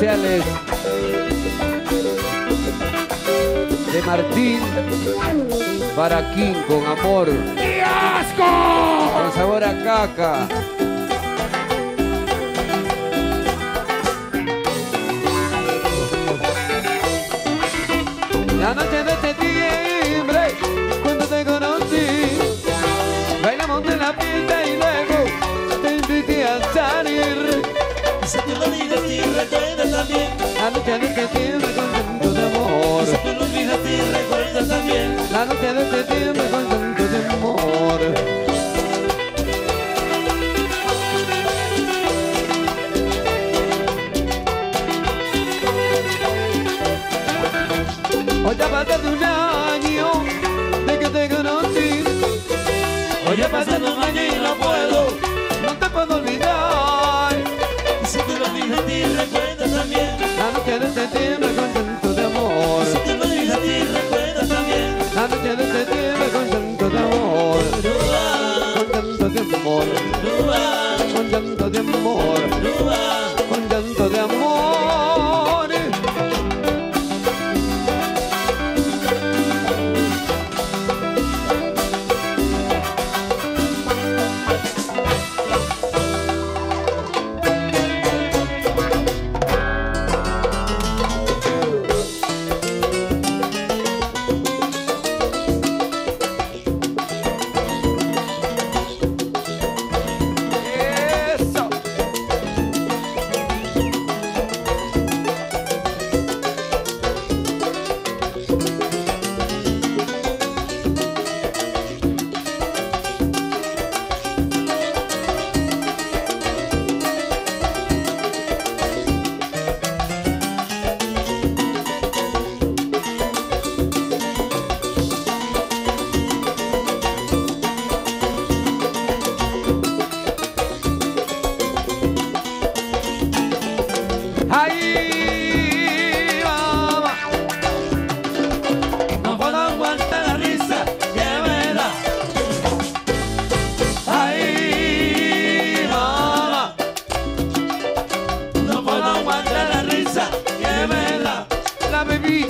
especiales de Martín para King con amor. ¡Qué asco! El sabor a caca. Hoy ya pasa de un año de que te conocí. Hoy ya pasado un año y no puedo. No te puedo olvidar. Si tú lo olvidas y recuerdas también. La noche de septiembre con tanto de amor. Si tú lo olvidas y recuerdas también. La noche de septiembre con tanto de amor. Con tanto de amor. Con tanto de amor.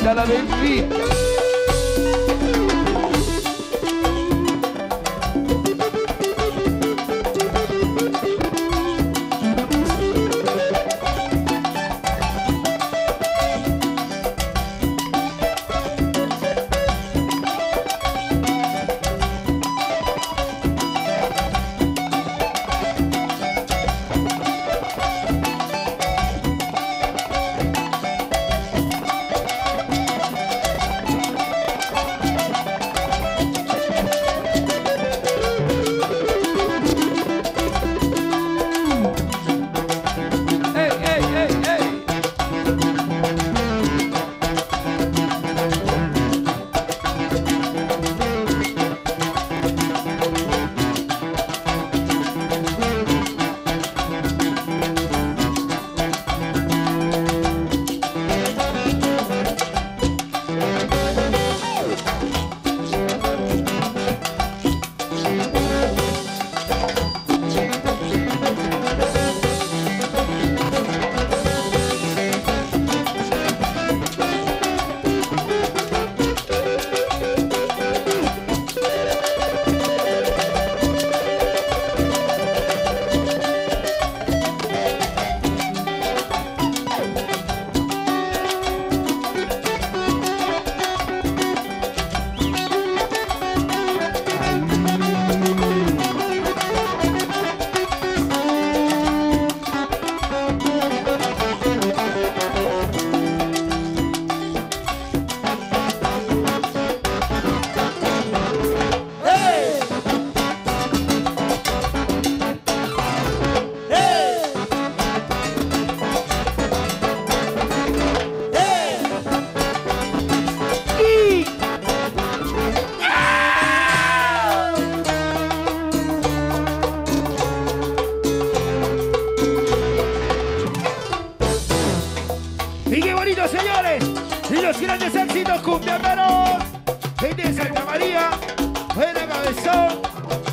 La bebida, la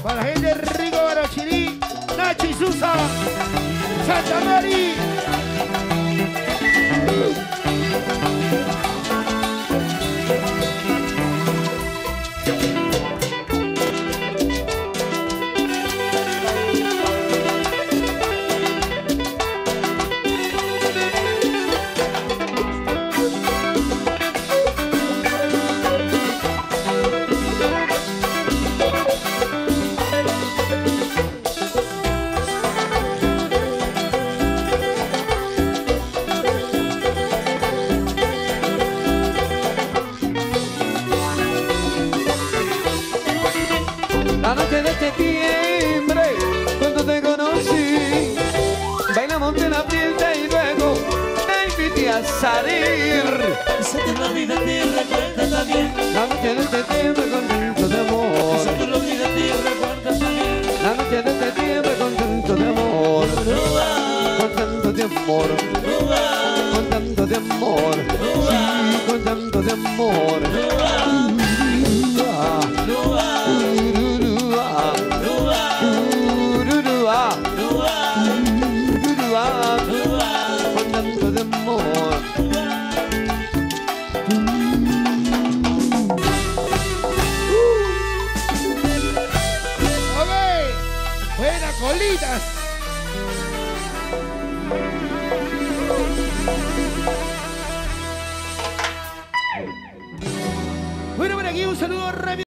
Para la gente Rico Barochirí, Nachi Susa, Santa Mari. A salir. Se te lo olvida a ti, recuerda también. La noche de septiembre contento de Se amor. te lo olvida a ti, recuerda también. La noche de septiembre contento de amor. Uva, Contento de amor. uva, Contento de amor. Sí, contento de amor. uva, Ururua, buenas colitas. Bueno, por aquí un saludo rápido.